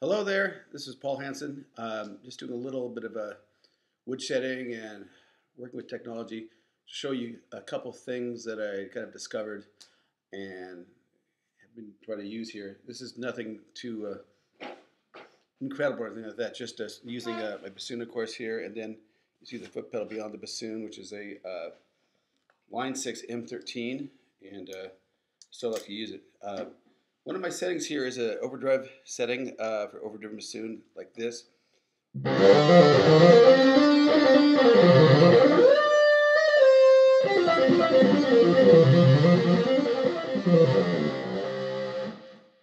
Hello there, this is Paul Hanson. Um, just doing a little bit of a wood shedding and working with technology to show you a couple things that I kind of discovered and have been trying to use here. This is nothing too uh, incredible or anything like that, just uh, using uh, my bassoon of course here and then you see the foot pedal beyond the bassoon which is a uh, Line 6 M13 and uh, still like to use it. One of my settings here is an overdrive setting uh, for overdriven bassoon, like this.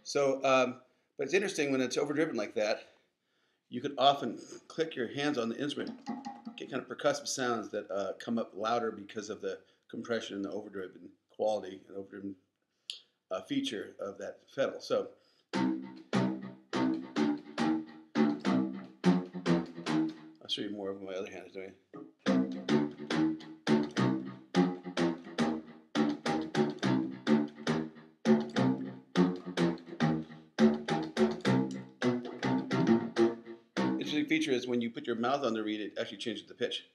So, um, but it's interesting when it's overdriven like that, you could often click your hands on the instrument, get kind of percussive sounds that uh, come up louder because of the compression and the overdriven quality and overdriven uh, feature of that pedal. So I'll show you more of my other hand is doing. Interesting feature is when you put your mouth on the reed, it actually changes the pitch.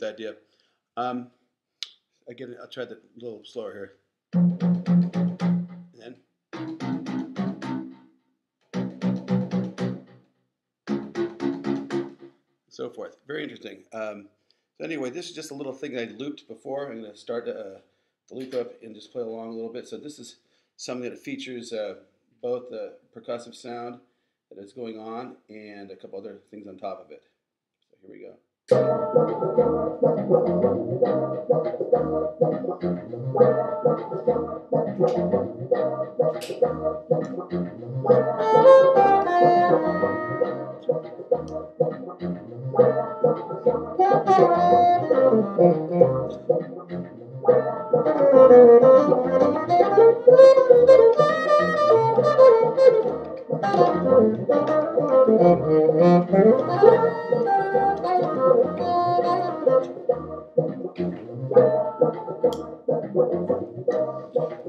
The idea. Um, again, I'll try that a little slower here. And so forth. Very interesting. Um, so anyway, this is just a little thing I looped before. I'm going to start uh, the loop up and just play along a little bit. So this is something that features uh, both the percussive sound that is going on and a couple other things on top of it. So here we go. Here's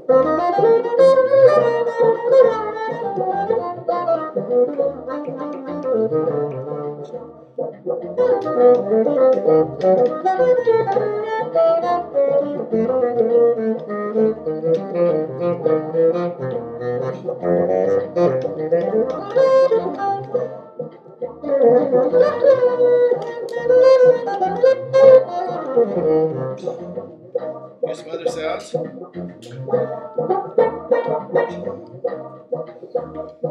some sounds.